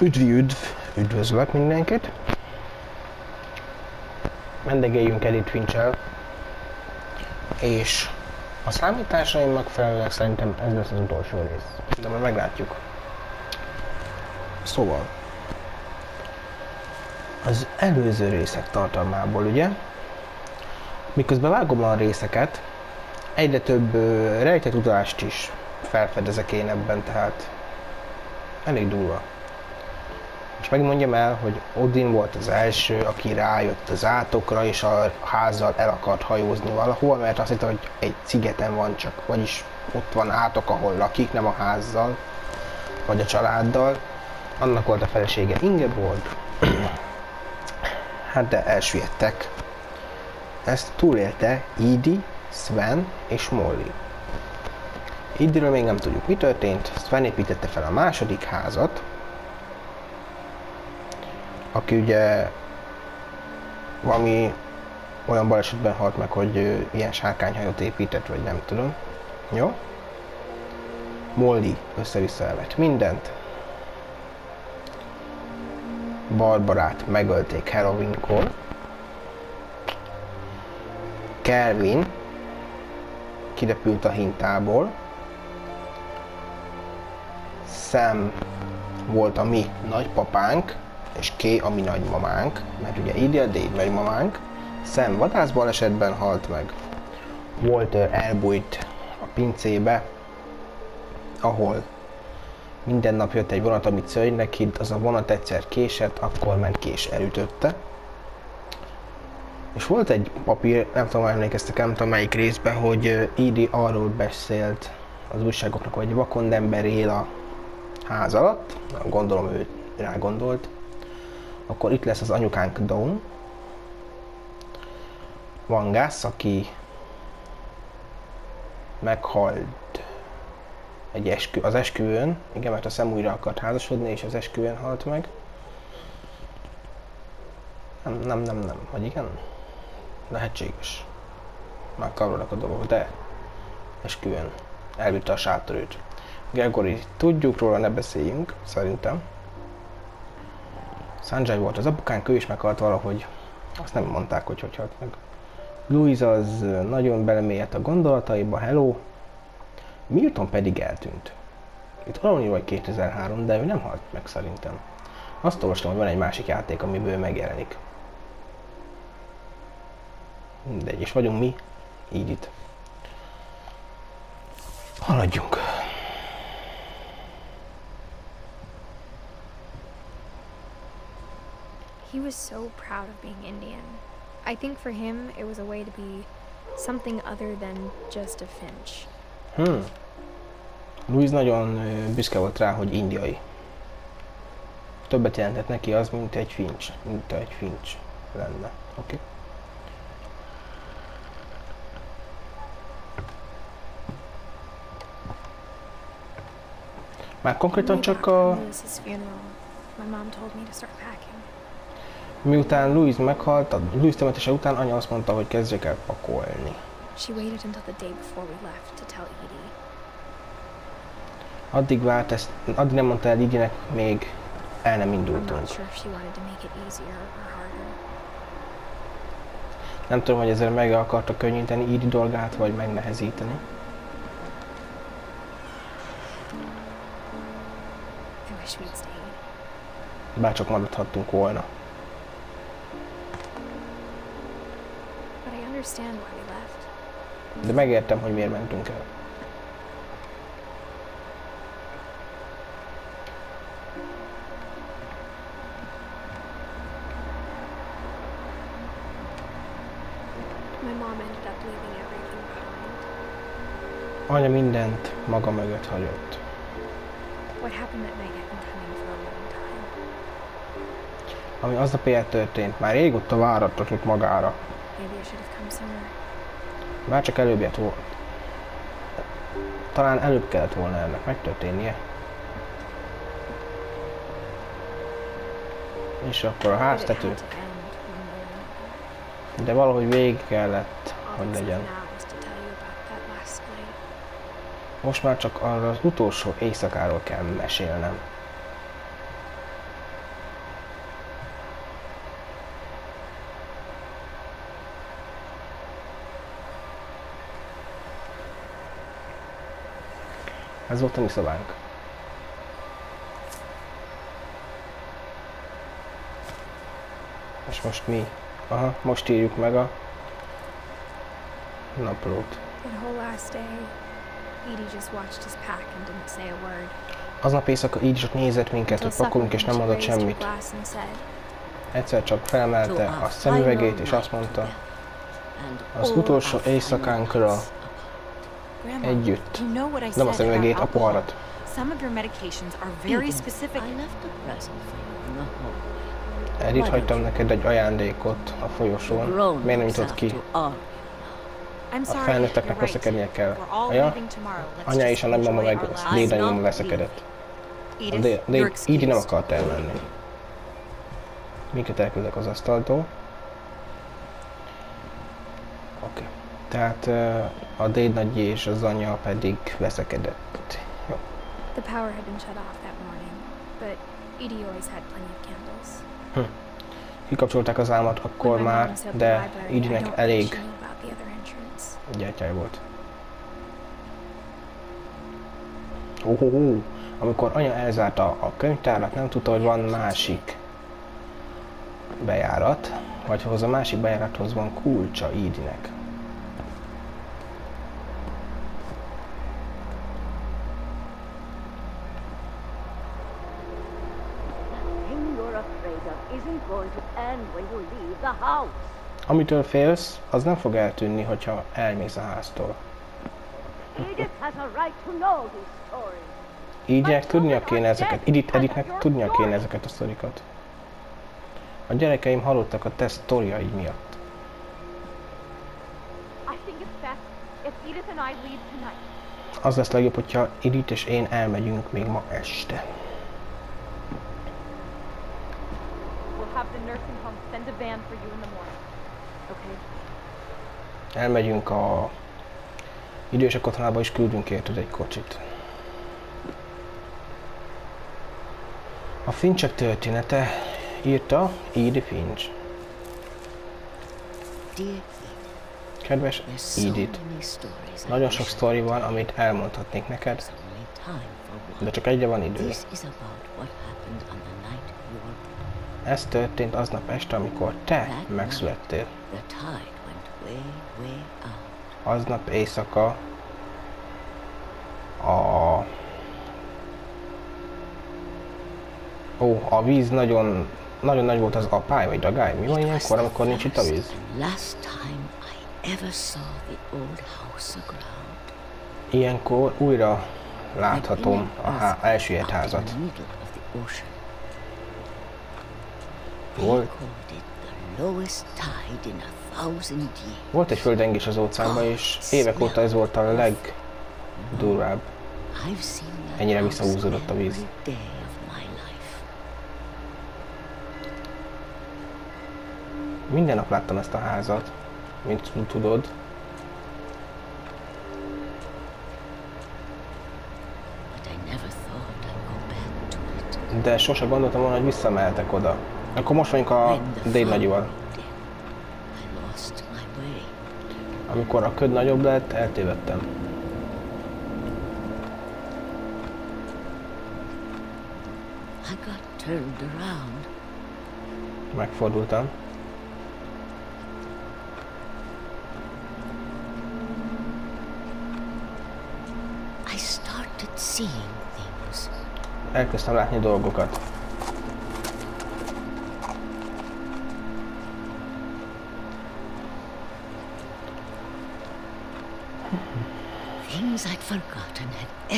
Üdvi üdv, üdvözlök mindenkit. Vendégeljünk Edith finch és a számításaim megfelelően szerintem ez lesz az utolsó rész. De majd meglátjuk. Szóval, az előző részek tartalmából, ugye, miközben vágom a részeket, egyre több ö, rejtett utalást is felfedezek én ebben, tehát elég durva. És megmondjam el, hogy Odin volt az első, aki rájött az átokra, és a házzal el akart hajózni valahol, mert azt hitte, hogy egy szigeten van csak, vagyis ott van átok, ahol lakik, nem a házzal, vagy a családdal. Annak volt a felesége Ingeborg. hát de elsüllyedtek. Ezt túlélte Idi, Sven és Molly. Idiről még nem tudjuk, mi történt. Sven építette fel a második házat, aki ugye valami olyan balesetben halt meg, hogy ilyen sárkányhajót épített, vagy nem tudom. Jó? Molly össze-vissza elvett mindent. Barbarát megölték Halloweenkor. Kelvin kirepült a hintából. Sam volt a mi nagypapánk, és K a mi nagymamánk, mert ugye Idia Dave nagymamánk. Sam vadászbalesetben halt meg. Walter elbújt a pincébe, ahol minden nap jött egy vonat, amit szörnynek hitt, az a vonat egyszer késett, akkor ment kés elütötte. És volt egy papír, nem tudom, emlékeztek, nem tudom melyik részben, hogy Idi arról beszélt az újságoknak, hogy vakond ember él a ház alatt, gondolom ő rá gondolt, akkor itt lesz az anyukánk Dawn, van Gász, aki meghalt egy eskü, az esküvőn, igen, mert a szem újra akart házasodni, és az esküvőn halt meg. Nem, nem, nem, nem, vagy igen? Lehetséges. Már kavarodnak a dolgok, de esküvőn elvitte a sátorőt. Gregory, tudjuk róla, ne beszéljünk, szerintem. Sanjay volt az apukánk, ő is meghalt valahogy. Azt nem mondták, hogy hogy halt meg. Louise az nagyon belemélyedt a gondolataiba, hello. Milton pedig eltűnt. Itt valami vagy 2003, de ő nem halt meg szerintem. Azt olvastam, hogy van egy másik játék, amiből megjelenik. Mindegy, és vagyunk mi, így itt. Haladjunk. He was so proud of being Indian. I think for him, it was a way to be something other than just a Finch. Hmm. Louis nagyon büszke volt rá, hogy indiai. Többet jelentett neki az, mint egy fincs. Mint egy fincs lenne. Oké? Okay? Már konkrétan csak a... Miután Louis meghalt, a Louis temetése után anya azt mondta, hogy kezdjek el pakolni. Addig várt ezt, addig nem mondta el Idinek, még el nem indultunk. Nem tudom, hogy ezzel meg akarta könnyíteni Idi dolgát, vagy megnehezíteni. Bárcsak maradhattunk volna. De megértem, hogy miért mentünk el. Anya mindent maga mögött hagyott. What happened that night had been coming for a long. Ami aznap éjjel történt, már régóta várattatott magára. Maybe I should have come sooner. Bár csak előbb jött volt. Talán előbb kellett volna ennek megtörténnie. És akkor a háztető. De valahogy végig kellett, hogy legyen. Most már csak arra az utolsó éjszakáról kell mesélnem. Ez volt a mi szobánk. És most mi? Aha, most írjuk meg a naplót. Aznap éjszaka így is ott nézett minket, hogy pakolunk, és nem mondott semmit. Egyszer csak felemelte a szemüvegét, és azt mondta, az utolsó éjszakánkra együtt. You know what I Nem a said szemüvegét, a poharat. Some of your medications are very Edith, specific. I left a present for you in the hall. Edith, hagytam neked egy ajándékot a folyosón. Miért nem nyitott ki? A sorry. felnőtteknek veszekednie kell. We're all Anya, leaving tomorrow. Let's anya és a nagymama meg our last- Déda Eyes nyomon not veszekedett. Edith, you're Dé- Így nem akart elmenni. Minket elküldek az asztaltól. Oké. Tehát a Déd nagyi és az anya pedig veszekedett. Jó. The power had been shut off that morning, but Edie always had plenty of candles. Kikapcsolták az álmat akkor már, de think elég gyertyája volt. Oh. Amikor anya elzárta a könyvtárat, nem tudta, hogy van másik bejárat, vagy az a másik bejárathoz van kulcsa Idinek. thing you're afraid of isn't going to end when you leave the house. Amitől félsz, az nem fog eltűnni, hogyha elmész a háztól. Ígynek tudnia kéne ezeket, Edith, Edithnek tudnia kéne ezeket a sztorikat. A gyerekeim halottak a te sztoriaid miatt. Az lesz legjobb, hogyha Edith és én elmegyünk még ma este. We'll have the nursing home send a van for you in the morning. Okay? Elmegyünk a idősek otthonába és küldünk érted egy kocsit. A Fincsek története írta Edith Finch. Kedves Edith, nagyon sok sztori van, amit elmondhatnék neked, de csak egyre van idő. Ez történt aznap este, amikor te megszülettél. Aznap éjszaka a... Ó, a víz nagyon, nagyon nagy volt az apály, vagy dagály. Mi van ilyenkor, amikor nincs itt a víz? Ilyenkor újra láthatom a há- elsüllyedt házat. the middle of the ocean. They Volt, called it the lowest tide in a thousand years. volt egy földrengés az óceánban, és évek óta ez volt a that Ennyire visszahúzódott a víz. Minden nap láttam ezt a házat, mint tudod. De sose gondoltam volna, hogy visszamehetek oda. Akkor most vagyunk a nagyival. Amikor a köd nagyobb lett, eltévedtem. Megfordultam. Elkezdtem látni dolgokat.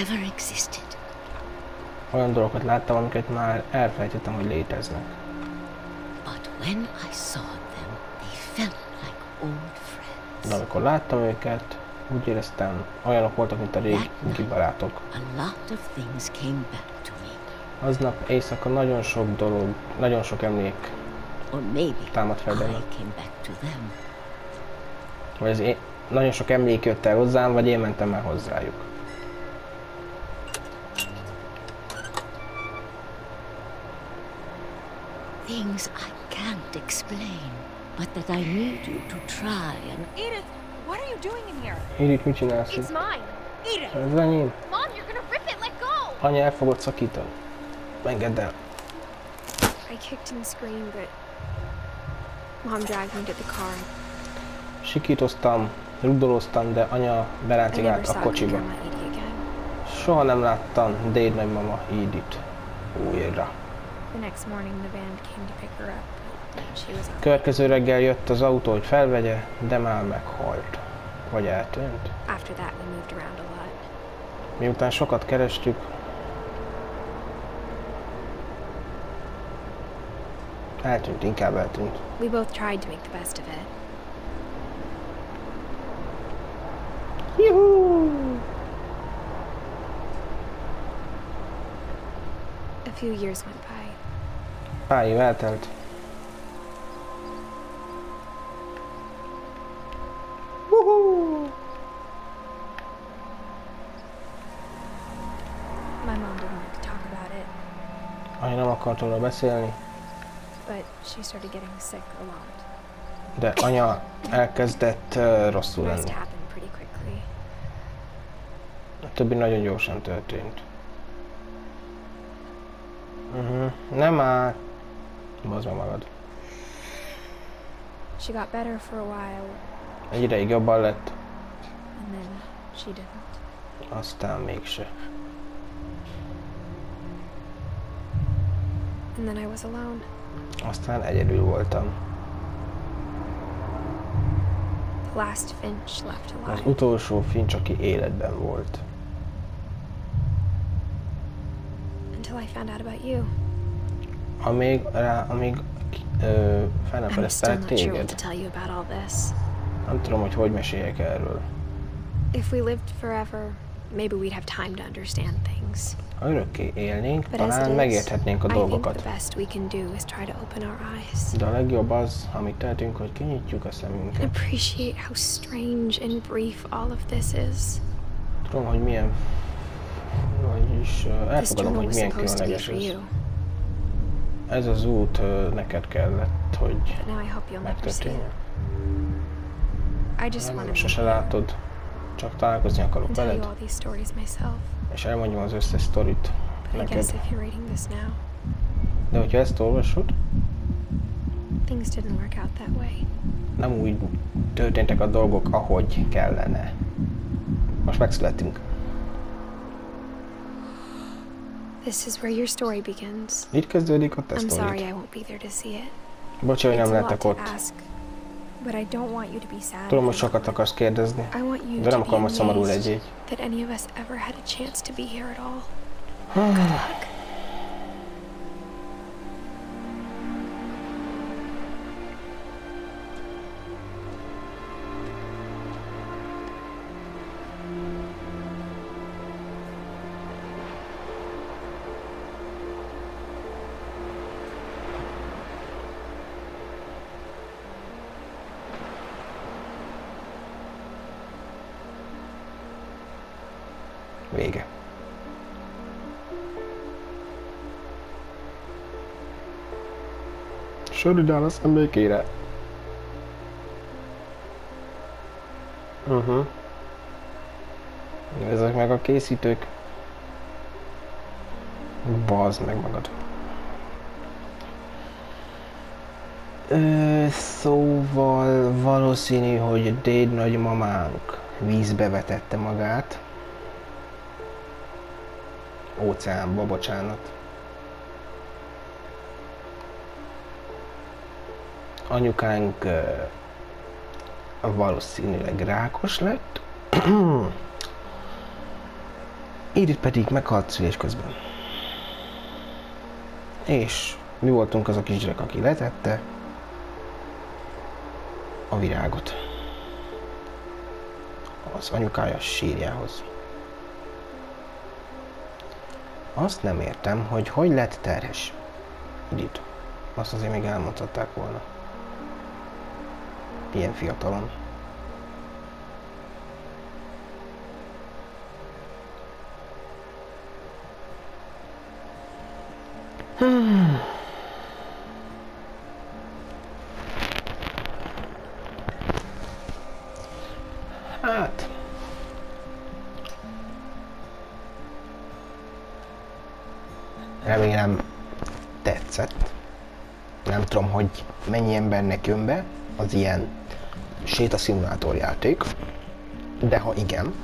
Ever existed. Olyan dolgokat láttam, amiket már elfelejtettem, hogy léteznek. But when I saw them, they felt like old friends. De amikor láttam őket, úgy éreztem, olyanok voltak, mint a régi barátok. A lot of things came back to me. Aznap éjszaka nagyon sok dolog, nagyon sok emlék Or maybe támad fel bennem. Vagy az én, nagyon sok emlék jött el hozzám, vagy én mentem el hozzájuk. Things I can't explain, but that I need you to try and Edith, what are you doing in here? Edith, mit csinálsz? It's mine. Edith! Ez enyém. Mom, you're gonna rip it. Let go. Anya, el fogod szakítani. Engedd el. I kicked and screamed, but Mom dragged me to the car. Sikítoztam, rugdoloztam, de anya berántigált a kocsiba. Soha nem láttam Dade nagymama Edith újra. Következő reggel jött az autó, hogy felvegye, de már meghalt. Vagy eltűnt. After that, we moved around a lot. Miután sokat kerestük, eltűnt, inkább eltűnt. We both tried to make the best of it. A few years went by. Pár év eltelt. My mom didn't like to talk about it, Anya nem akart róla beszélni, but she started getting sick a lot. de anya elkezdett uh, rosszul lenni. A többi nagyon gyorsan történt. Uh-huh. Nem áll. Bazd meg magad. She got better for a while, Egy ideig jobban lett, and then she didn't. aztán mégse. And then I was alone. Aztán egyedül voltam. The last Finch left Az alive. utolsó fincs, aki életben volt. Until I found out about you. Amíg, rá, amíg ö, fel nem fedeztelek téged. Nem tudom, hogy hogy meséljek erről. If we lived forever, maybe we'd have time to understand things. Ha örökké élnénk, But talán megérthetnénk a dolgokat. De a legjobb az, amit tehetünk, hogy kinyitjuk a szemünket. appreciate how strange and brief all of this is. Tudom, hogy milyen... Vagyis elfogadom, hogy milyen különleges ez. Ez az út neked kellett, hogy megtörténjen. Nem, sose látod. Csak találkozni akarok veled, és elmondjam az összes sztorit neked. De hogyha ezt olvasod, nem úgy történtek a dolgok, ahogy kellene. Most megszületünk. This is where your story begins. Itt kezdődik a te I'm sorry. I won't be there to see it. Bocsi, hogy nem lettek ott. ask, but I don't want you to be sad. Tudom, hogy sokat akarsz kérdezni, I want you de nem akarom, hogy szomorú legyél. that any of us ever had a chance to be here at all. Good luck. Söridál az emlékére. Uh-huh. Ezek meg a készítők. Bazd meg magad. Ö, szóval valószínű, hogy Dade nagymamánk vízbe vetette magát. Óceánba, bocsánat. Anyukánk valószínűleg rákos lett. Edith pedig meghalt szülés közben. És mi voltunk az a kisgyerek, aki letette a virágot az anyukája sírjához. Azt nem értem, hogy hogy lett terhes. Edith. Azt azért még elmondhatták volna ilyen fiatalon. Hmm. Hát. Remélem tetszett. Nem tudom, hogy mennyi embernek jön be, az ilyen sétaszimulátor játék, de ha igen,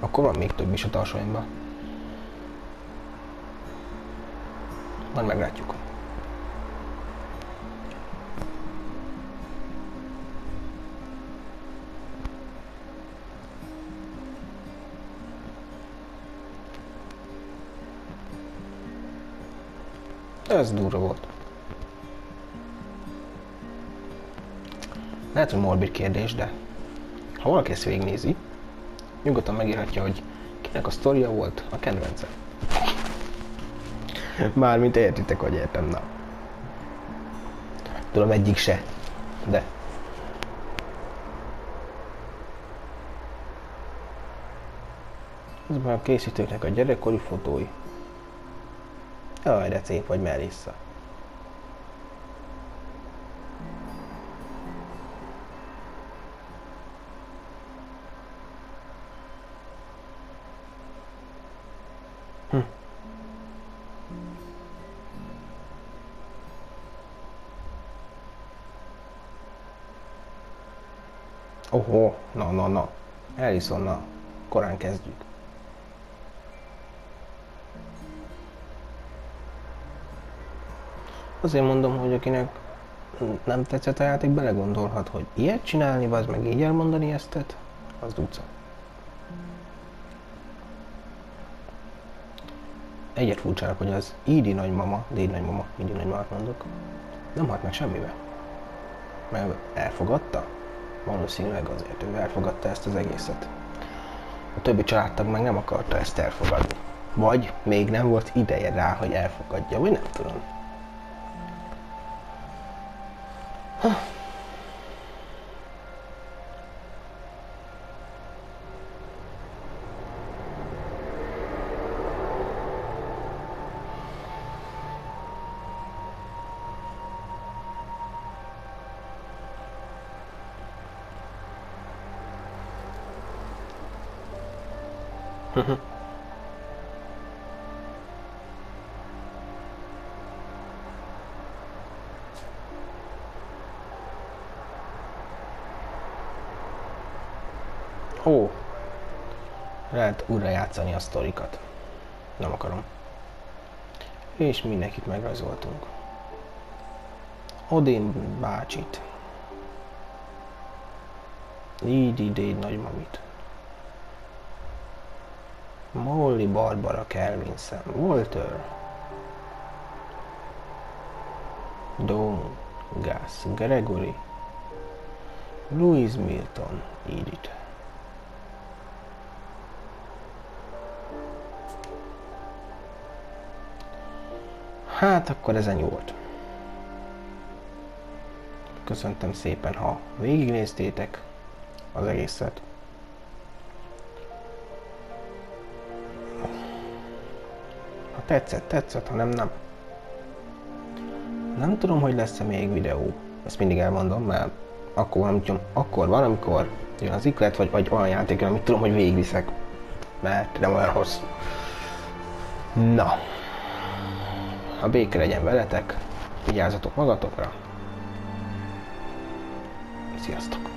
akkor van még több is a tarsolyomban. Majd meglátjuk. Ez durva volt. Lehet, hogy morbid kérdés, de ha valaki ezt végignézi, nyugodtan megírhatja, hogy kinek a sztoria volt a kedvence. Mármint értitek, hogy értem, na. Tudom, egyik se, de Ez már a készítőknek a gyerekkori fotói. Jaj, de szép vagy Melissa. Oho, na, na, na. Ellison, na. Korán kezdjük. Azért mondom, hogy akinek nem tetszett a játék, belegondolhat, hogy ilyet csinálni, vagy meg így elmondani ezt, az duca. Egyet furcsának, hogy az Ídi nagymama, Déd nagymama, mindig nagymamát mondok, nem halt meg semmibe. Mert elfogadta? Valószínűleg azért ő elfogadta ezt az egészet. A többi családtag meg nem akarta ezt elfogadni. Vagy még nem volt ideje rá, hogy elfogadja, vagy nem tudom. Ó, lehet újra játszani a sztorikat. Nem akarom. És mindenkit megrajzoltunk. Odin bácsit. Lidi Déd nagymamit. Molly Barbara Kelvinson. Walter. Dawn Gas Gregory. Louise Milton. Edith. Hát akkor ez ennyi volt. Köszöntem szépen, ha végignéztétek az egészet. Tetszett, tetszett, ha nem, nem. Tudom, hogy lesz-e még videó. Ezt mindig elmondom, mert akkor van, amikor, akkor van, amikor jön az iklet, vagy, vagy olyan játék, amit tudom, hogy végigviszek. Mert nem olyan hosszú. Na. A béke legyen veletek, vigyázzatok magatokra. Sziasztok!